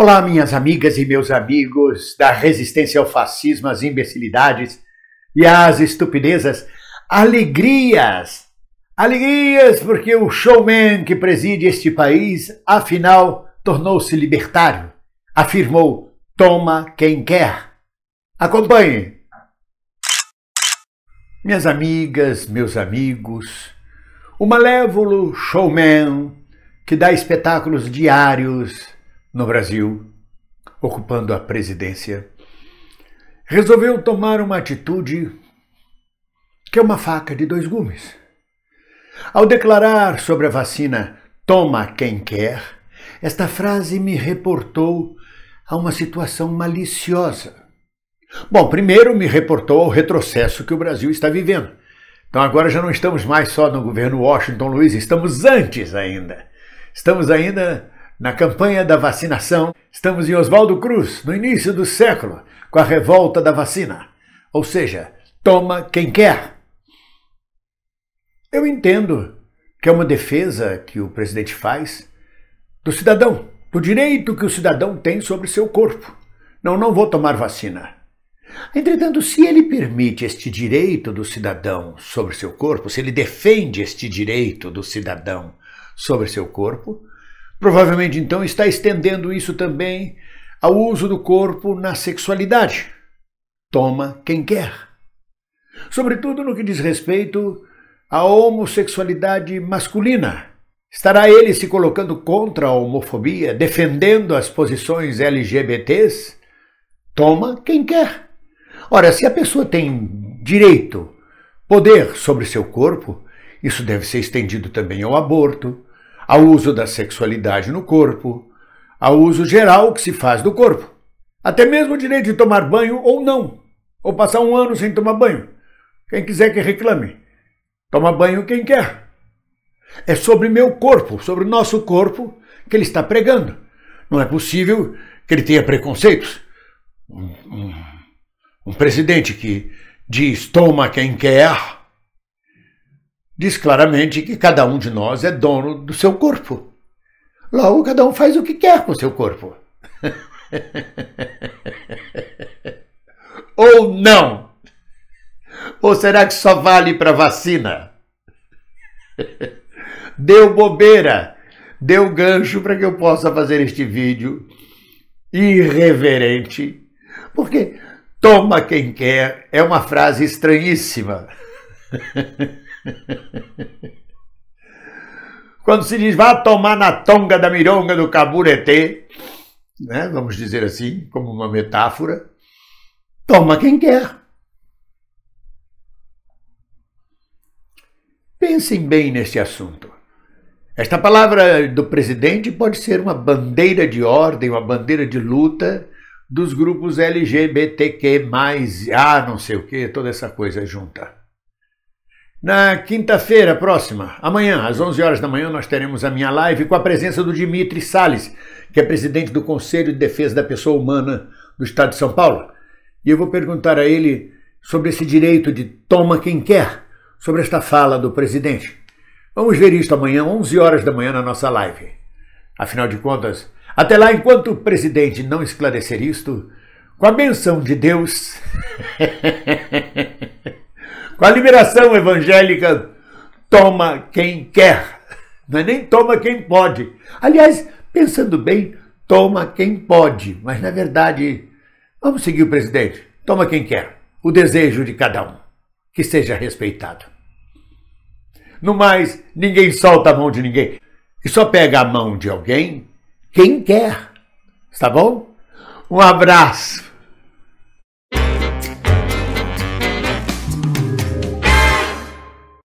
Olá, minhas amigas e meus amigos da resistência ao fascismo, às imbecilidades e às estupidezas. Alegrias! Alegrias porque o showman que preside este país, afinal, tornou-se libertário. Afirmou: toma quem quer. Acompanhe. Minhas amigas, meus amigos, o malévolo showman que dá espetáculos diários no Brasil, ocupando a presidência, resolveu tomar uma atitude que é uma faca de dois gumes. Ao declarar sobre a vacina Toma quem quer, esta frase me reportou a uma situação maliciosa. Bom, primeiro me reportou ao retrocesso que o Brasil está vivendo. Então agora já não estamos mais só no governo Washington Luiz, estamos antes ainda. Estamos ainda na campanha da vacinação, estamos em Oswaldo Cruz, no início do século, com a revolta da vacina. Ou seja, toma quem quer. Eu entendo que é uma defesa que o presidente faz do cidadão, do direito que o cidadão tem sobre seu corpo. Não, não vou tomar vacina. Entretanto, se ele permite este direito do cidadão sobre seu corpo, se ele defende este direito do cidadão sobre seu corpo, Provavelmente, então, está estendendo isso também ao uso do corpo na sexualidade. Toma quem quer. Sobretudo no que diz respeito à homossexualidade masculina. Estará ele se colocando contra a homofobia, defendendo as posições LGBTs? Toma quem quer. Ora, se a pessoa tem direito, poder sobre seu corpo, isso deve ser estendido também ao aborto, ao uso da sexualidade no corpo, ao uso geral que se faz do corpo. Até mesmo o direito de tomar banho ou não, ou passar um ano sem tomar banho. Quem quiser que reclame. Toma banho quem quer. É sobre meu corpo, sobre o nosso corpo, que ele está pregando. Não é possível que ele tenha preconceitos. Um, um, um presidente que diz toma quem quer diz claramente que cada um de nós é dono do seu corpo. Logo, cada um faz o que quer com o seu corpo. Ou não? Ou será que só vale para vacina? Deu bobeira, deu gancho para que eu possa fazer este vídeo irreverente, porque toma quem quer é uma frase estranhíssima. Quando se diz vá tomar na tonga da mironga do caburetê, né, vamos dizer assim, como uma metáfora, toma quem quer. Pensem bem neste assunto. Esta palavra do presidente pode ser uma bandeira de ordem, uma bandeira de luta dos grupos LGBTQ, ah, não sei o que, toda essa coisa junta. Na quinta-feira próxima, amanhã, às 11 horas da manhã, nós teremos a minha live com a presença do Dimitri Salles, que é presidente do Conselho de Defesa da Pessoa Humana do Estado de São Paulo. E eu vou perguntar a ele sobre esse direito de toma quem quer, sobre esta fala do presidente. Vamos ver isto amanhã, 11 horas da manhã, na nossa live. Afinal de contas, até lá, enquanto o presidente não esclarecer isto, com a benção de Deus. Com a liberação evangélica, toma quem quer, não é nem toma quem pode. Aliás, pensando bem, toma quem pode, mas na verdade, vamos seguir o presidente, toma quem quer, o desejo de cada um, que seja respeitado. No mais, ninguém solta a mão de ninguém, e só pega a mão de alguém quem quer. Está bom? Um abraço.